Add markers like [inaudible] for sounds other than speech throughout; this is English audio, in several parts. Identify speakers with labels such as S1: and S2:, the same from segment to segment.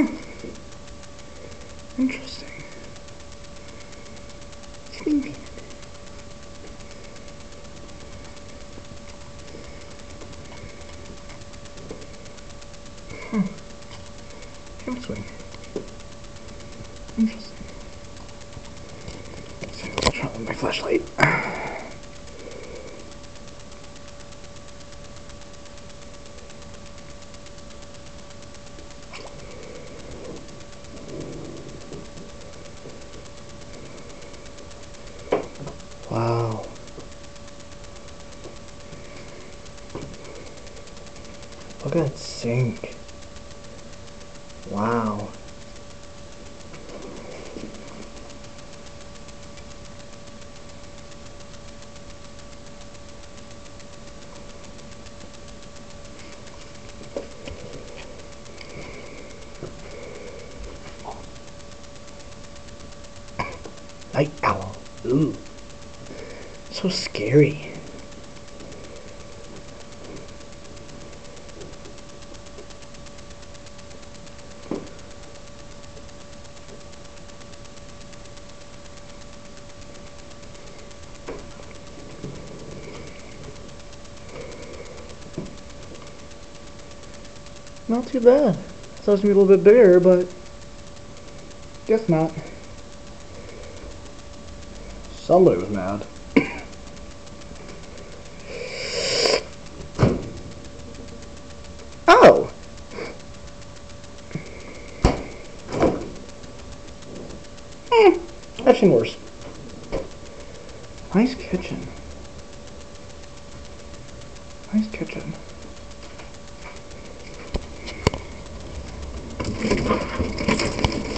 S1: Oh. Interesting. Swing panda. Huh. Interesting. So I'll try with my flashlight. Wow. Look sink. Wow. Night owl. Ooh. So scary. Not too bad. Thought it was be a little bit bigger, but guess not. Somebody was mad. [coughs] oh! Eh, I've seen worse. Nice kitchen. Nice kitchen. Wow.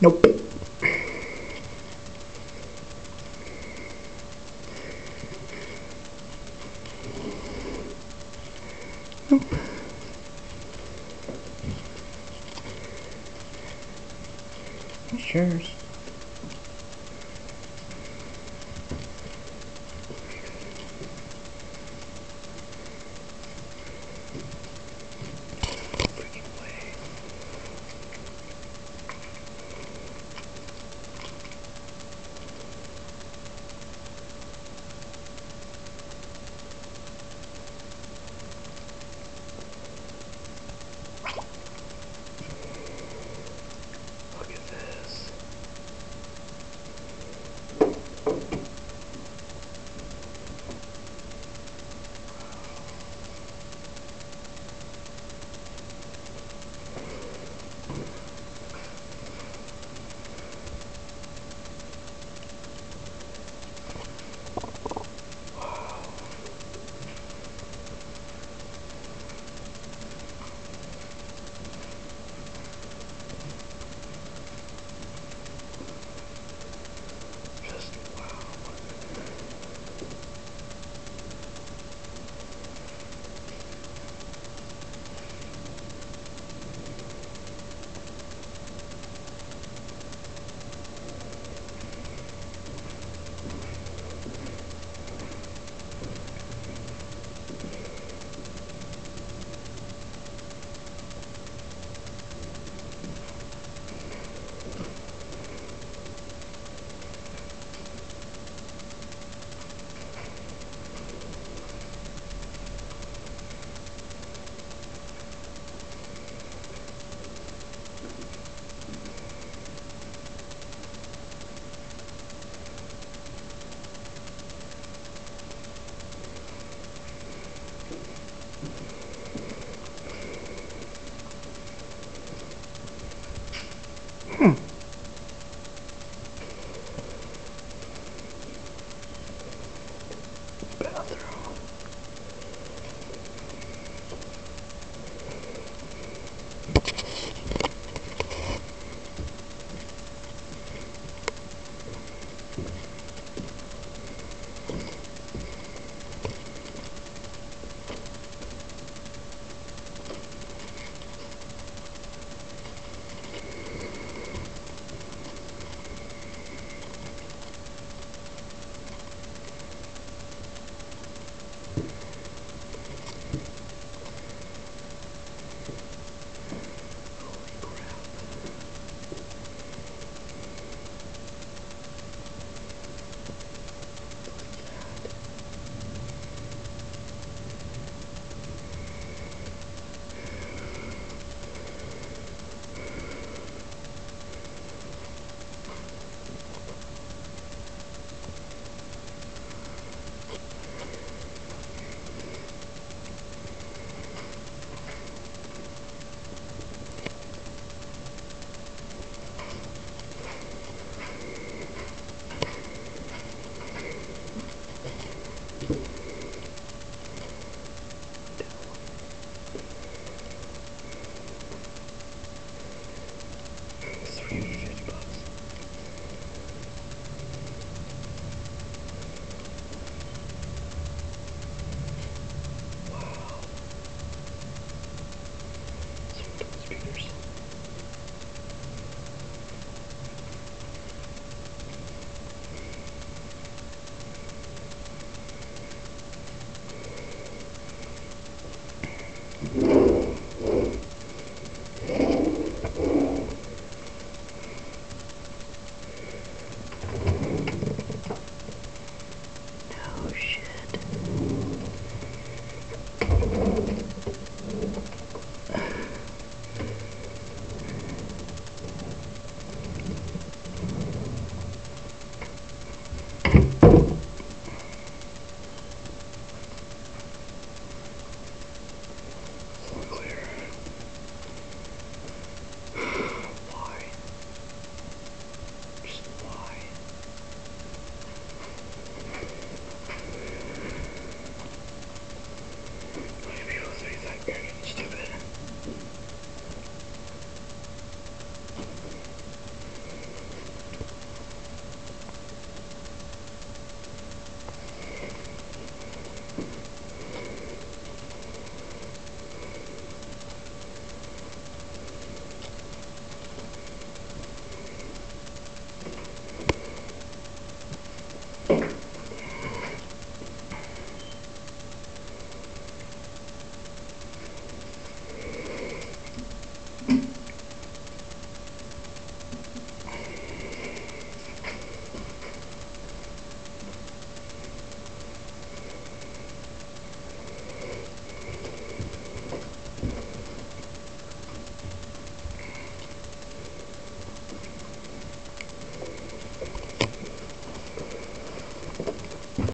S1: Nope. Nope. Cheers. years.